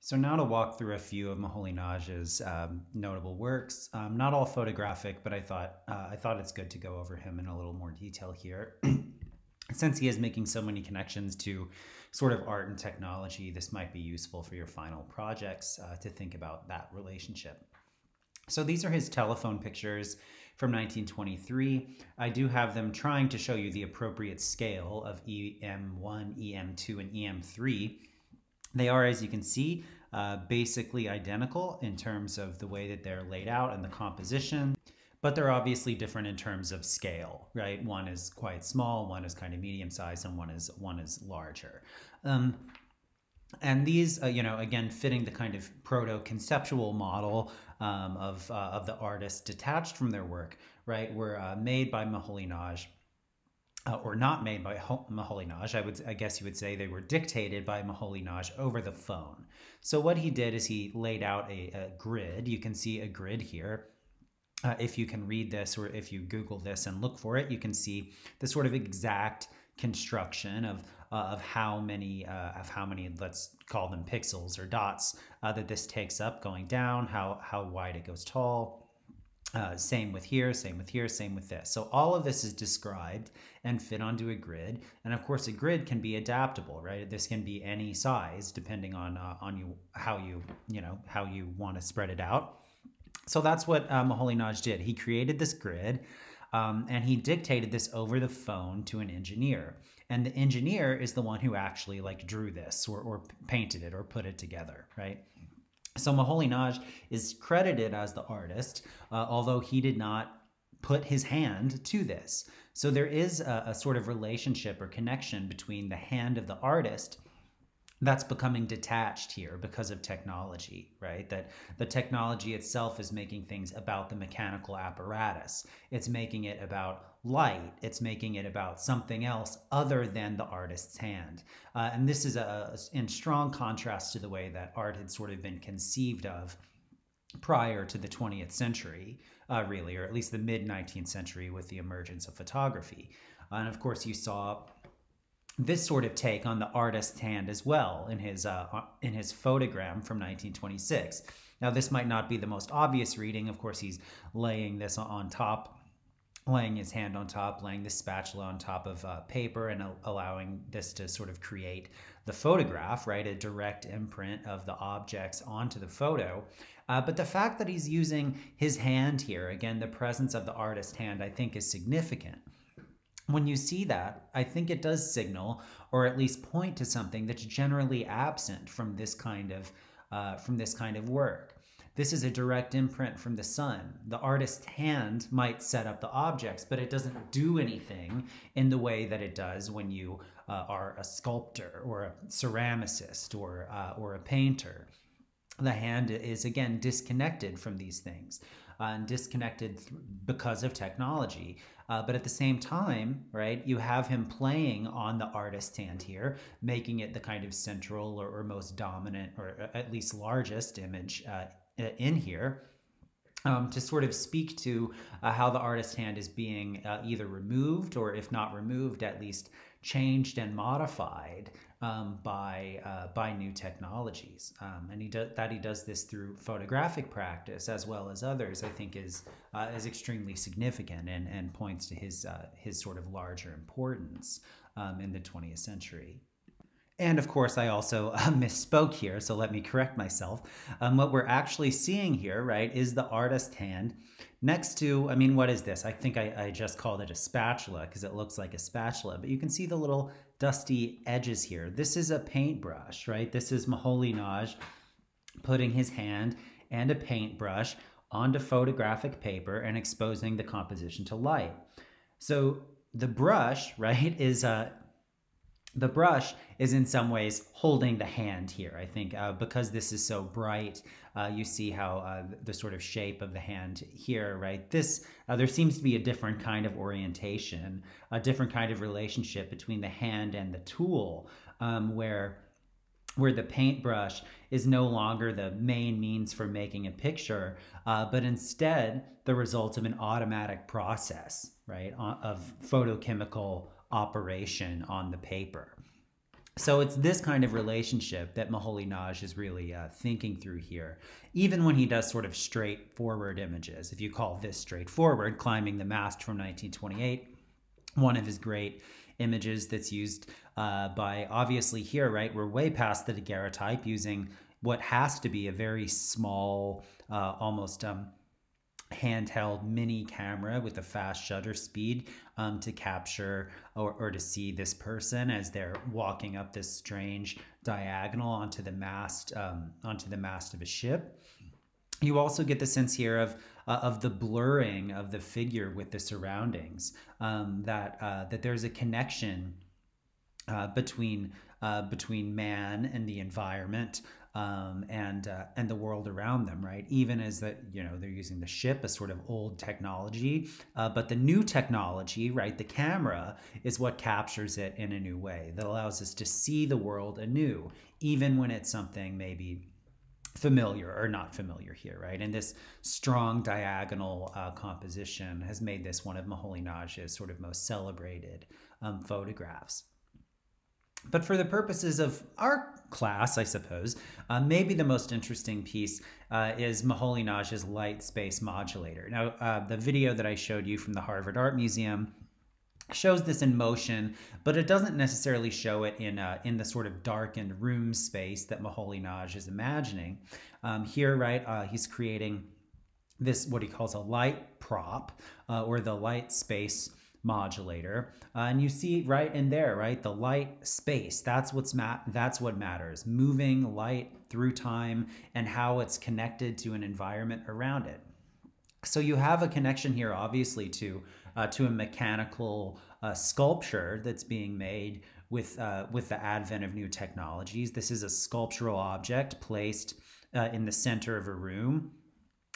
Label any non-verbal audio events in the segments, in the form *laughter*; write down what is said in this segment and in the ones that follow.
So now to walk through a few of Moholy-Nagy's um, notable works. Um, not all photographic, but I thought uh, I thought it's good to go over him in a little more detail here. *clears throat* Since he is making so many connections to sort of art and technology, this might be useful for your final projects uh, to think about that relationship. So these are his telephone pictures from 1923. I do have them trying to show you the appropriate scale of EM1, EM2, and EM3 they are, as you can see, uh, basically identical in terms of the way that they're laid out and the composition, but they're obviously different in terms of scale, right? One is quite small, one is kind of medium sized, and one is one is larger. Um, and these, uh, you know, again, fitting the kind of proto-conceptual model um, of, uh, of the artist detached from their work, right, were uh, made by Moholy-Nagy uh, or not made by Moholy-Nagy. I would, I guess you would say they were dictated by Moholy-Nagy over the phone. So what he did is he laid out a, a grid. You can see a grid here. Uh, if you can read this or if you Google this and look for it, you can see the sort of exact construction of uh, of how many uh, of how many let's call them pixels or dots uh, that this takes up going down, how how wide it goes tall, uh, same with here, same with here, same with this. So all of this is described and fit onto a grid. And of course, a grid can be adaptable, right? This can be any size depending on uh, on you how you you know how you want to spread it out. So that's what uh, Moholy-Nagy did. He created this grid, um, and he dictated this over the phone to an engineer. And the engineer is the one who actually like drew this or, or painted it or put it together, right? So Moholy-Nagy is credited as the artist, uh, although he did not put his hand to this. So there is a, a, sort of relationship or connection between the hand of the artist that's becoming detached here because of technology, right? That the technology itself is making things about the mechanical apparatus. It's making it about light. It's making it about something else other than the artist's hand. Uh, and this is a, in strong contrast to the way that art had sort of been conceived of prior to the 20th century, uh, really, or at least the mid 19th century with the emergence of photography. and of course, you saw this sort of take on the artist's hand as well in his uh, in his photogram from 1926. Now, this might not be the most obvious reading. Of course, he's laying this on top, laying his hand on top, laying the spatula on top of uh, paper, and allowing this to sort of create the photograph, right? A direct imprint of the objects onto the photo. Uh, but the fact that he's using his hand here, again, the presence of the artist hand, I think is significant when you see that, I think it does signal or at least point to something that's generally absent from this kind of uh, from this kind of work. This is a direct imprint from the sun. The artist's hand might set up the objects, but it doesn't do anything in the way that it does when you uh, are a sculptor or a ceramicist or uh, or a painter. The hand is again disconnected from these things uh, and disconnected because of technology. Uh, but at the same time, right, you have him playing on the artist's hand here, making it the kind of central or, or most dominant or uh, at least largest image uh, in here. Um, to sort of speak to uh, how the artist's hand is being uh, either removed or, if not removed, at least changed and modified um, by uh, by new technologies. Um, and he that he does this through photographic practice as well as others. I think is uh, is extremely significant and and points to his uh, his sort of larger importance um, in the 20th century. And of course, I also *laughs* uh, misspoke here, so let me correct myself. Um, what we're actually seeing here, right, is the artist hand next to, I mean, what is this? I think I, I just called it a spatula because it looks like a spatula, but you can see the little dusty edges here. This is a paintbrush, right? This is Moholy-Nagy putting his hand and a paintbrush onto photographic paper and exposing the composition to light. So the brush, *laughs* right, is a the brush is in some ways holding the hand here. I think uh, because this is so bright, uh, you see how uh, the sort of shape of the hand here, right? This uh, there seems to be a different kind of orientation, a different kind of relationship between the hand and the tool, um, where where the paintbrush is no longer the main means for making a picture, uh, but instead the result of an automatic process, right, of photochemical operation on the paper. So it's this kind of relationship that Moholy-Nagy is really uh, thinking through here, even when he does sort of straightforward images. If you call this straightforward, climbing the mast from 1928, one of his great images that's used uh, by obviously here, right? We're way past the daguerreotype using what has to be a very small, uh, almost um, handheld mini camera with a fast shutter speed um, to capture or, or to see this person as they're walking up this strange diagonal onto the mast um, onto the mast of a ship. You also get the sense here of uh, of the blurring of the figure with the surroundings. Um, that uh, that there's a connection uh, between uh, between man and the environment um, and uh, and the world around them, right? Even as that you know they're using the ship, a sort of old technology, uh, but the new technology, right? The camera is what captures it in a new way that allows us to see the world anew, even when it's something maybe familiar or not familiar here, right? And this strong diagonal uh, composition has made this one of Moholy-Nagy's sort of most celebrated um, photographs. But for the purposes of our class, I suppose, uh, maybe the most interesting piece uh, is Moholy-Nagy's light space modulator. Now, uh, the video that I showed you from the Harvard Art Museum shows this in motion, but it doesn't necessarily show it in uh, in the sort of darkened room space that Moholy-Nagy is imagining. Um, here, right, uh, he's creating this what he calls a light prop uh, or the light space modulator. Uh, and you see right in there right the light space that's what's mat that's what matters moving light through time and how it's connected to an environment around it. So you have a connection here obviously to uh, to a mechanical uh, sculpture that's being made with uh, with the advent of new technologies. This is a sculptural object placed uh, in the center of a room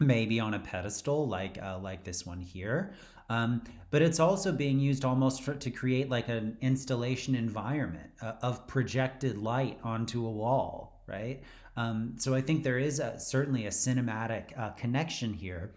maybe on a pedestal like uh, like this one here um, but it's also being used almost for, to create like an installation environment uh, of projected light onto a wall, right? Um, so I think there is a, certainly a cinematic uh, connection here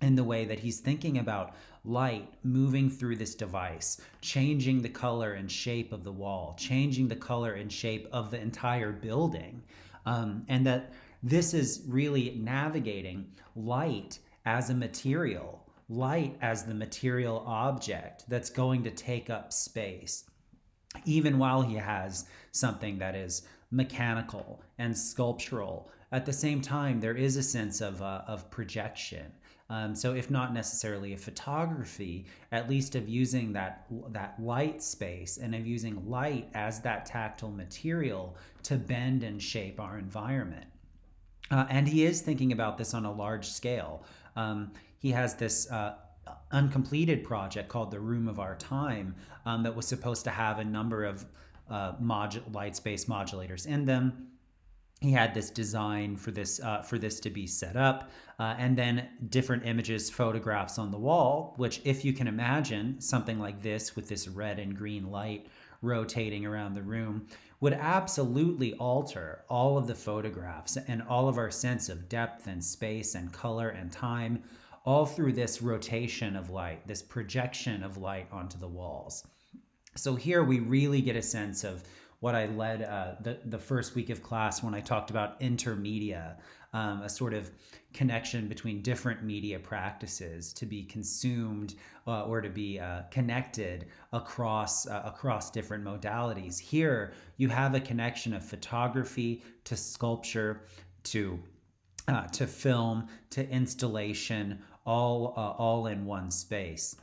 in the way that he's thinking about light moving through this device, changing the color and shape of the wall, changing the color and shape of the entire building. Um, and that this is really navigating light as a material light as the material object that's going to take up space, even while he has something that is mechanical and sculptural. At the same time, there is a sense of, uh, of projection. Um, so, if not necessarily a photography, at least of using that that light space and of using light as that tactile material to bend and shape our environment. Uh, and he is thinking about this on a large scale. Um, he has this uh, uncompleted project called the Room of Our Time um, that was supposed to have a number of uh, light space modulators in them. He had this design for this uh, for this to be set up, uh, and then different images, photographs on the wall. Which, if you can imagine something like this with this red and green light rotating around the room, would absolutely alter all of the photographs and all of our sense of depth and space and color and time all through this rotation of light, this projection of light onto the walls. So here we really get a sense of what I led uh, the, the first week of class when I talked about intermedia, um, a sort of connection between different media practices to be consumed uh, or to be uh, connected across uh, across different modalities. Here you have a connection of photography to sculpture to uh, to film to installation all uh, all in one space.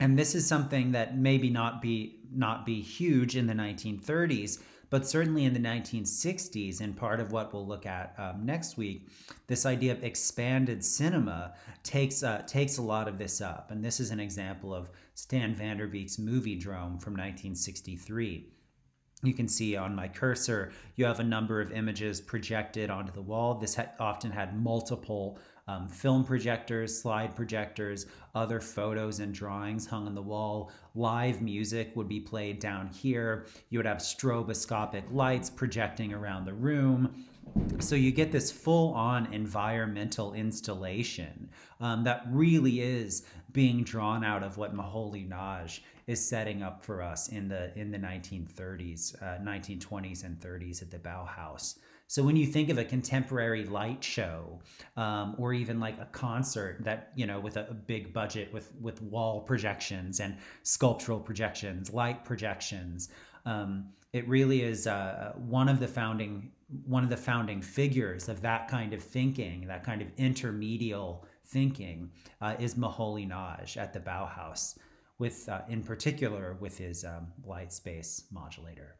And this is something that maybe not be not be huge in the 1930s, but certainly in the 1960s, and part of what we'll look at um, next week, this idea of expanded cinema takes uh, takes a lot of this up. And this is an example of Stan Vanderbeek's movie Moviedrome from 1963 you can see on my cursor, you have a number of images projected onto the wall. This ha often had multiple um, film projectors, slide projectors, other photos and drawings hung on the wall. Live music would be played down here. You would have stroboscopic lights projecting around the room. So you get this full on environmental installation um, that really is being drawn out of what Moholy-Nagy is setting up for us in the in the 1930s, uh, 1920s and 30s at the Bauhaus. So when you think of a contemporary light show, um, or even like a concert that you know with a, a, big budget with with wall projections and sculptural projections, light projections, um, it really is uh, one of the founding one of the founding figures of that kind of thinking, that kind of intermedial thinking, uh, is Moholy-Nagy at the Bauhaus, with uh, in particular with his um, light space modulator.